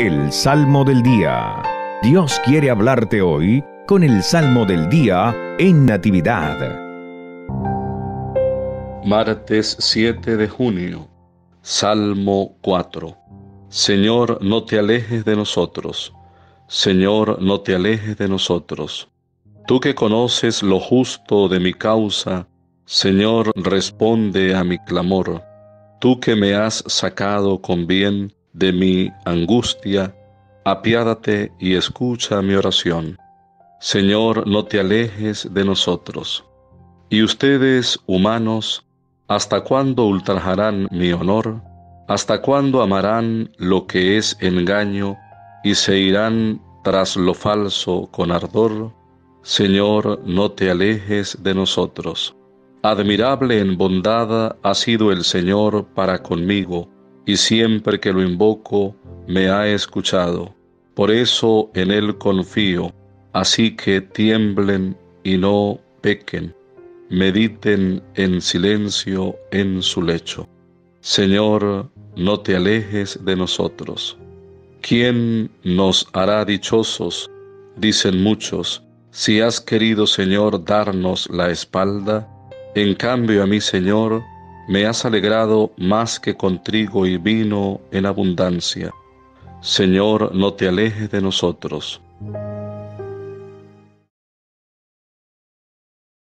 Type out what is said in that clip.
El Salmo del Día. Dios quiere hablarte hoy con el Salmo del Día en Natividad. Martes 7 de junio. Salmo 4. Señor, no te alejes de nosotros. Señor, no te alejes de nosotros. Tú que conoces lo justo de mi causa, Señor, responde a mi clamor. Tú que me has sacado con bien de mi angustia, apiádate y escucha mi oración. Señor, no te alejes de nosotros. Y ustedes, humanos, ¿hasta cuándo ultrajarán mi honor? ¿Hasta cuándo amarán lo que es engaño y se irán tras lo falso con ardor? Señor, no te alejes de nosotros. Admirable en bondad ha sido el Señor para conmigo, y siempre que lo invoco me ha escuchado. Por eso en Él confío, así que tiemblen y no pequen, mediten en silencio en su lecho. Señor, no te alejes de nosotros. ¿Quién nos hará dichosos? Dicen muchos, si has querido, Señor, darnos la espalda, en cambio a mí, Señor, me has alegrado más que con trigo y vino en abundancia. Señor, no te alejes de nosotros.